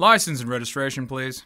License and registration, please.